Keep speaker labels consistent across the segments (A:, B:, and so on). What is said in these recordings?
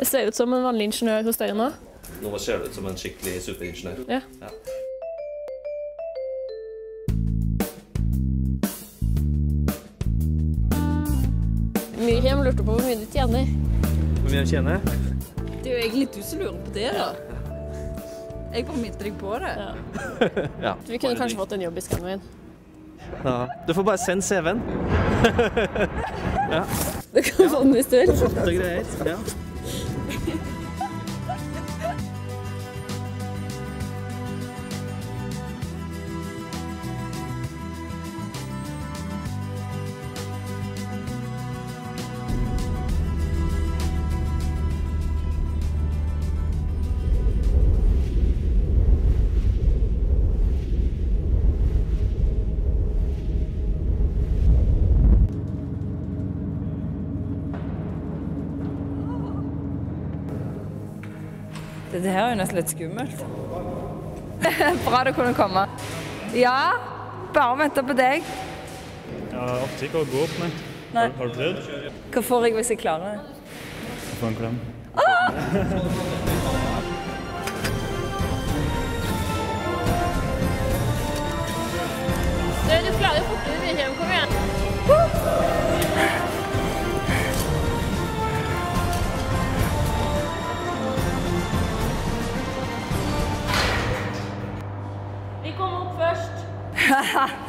A: Det ser ut som en vanlig ingeniør hos dere nå.
B: Nå ser du ut som en skikkelig superingeniør.
A: Ja.
B: Ja.
A: Miriam lurte på hvor mye du tjener.
C: Hvor mye tjener?
D: Det er jo egentlig du som lurer på det, da. Jeg bare minte deg på det.
C: Ja.
A: Vi kunne kanskje fått en jobb i Scanway.
C: ja. Du får bare sende CV-en.
A: Du kan få den hvis du vil.
C: Flotte greier. Ja.
D: Dette her er jo nesten litt skummelt. Bra du kunne komme. Ja, bare vente på deg.
E: Ja, akter ikke å gå opp, nei.
D: Nei.
E: Har, har du prøvd?
D: Hva får jeg hvis jeg klarer det?
E: Få en klem.
A: Du, Vi kom opp først.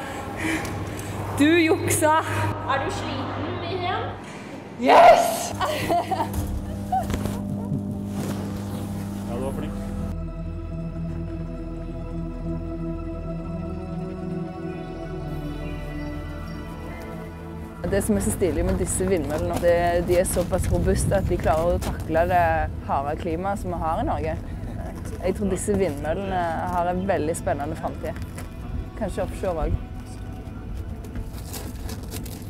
D: Du juksa!
A: Er du sliten, Miriam?
D: Yes!
E: Ja, du var flink.
D: Det som er så stilig med disse vindmøllene, at de er såpass robuste at de klarer å takle det harde klimaet som vi har i Norge. Jeg tror disse vindmøllene har en veldig spennende framtid. Kanskje offshore òg.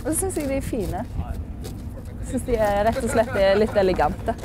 D: Og så syns jeg de er fine. Syns de er rett og slett litt elegante.